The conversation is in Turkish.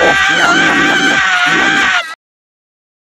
Of yandım.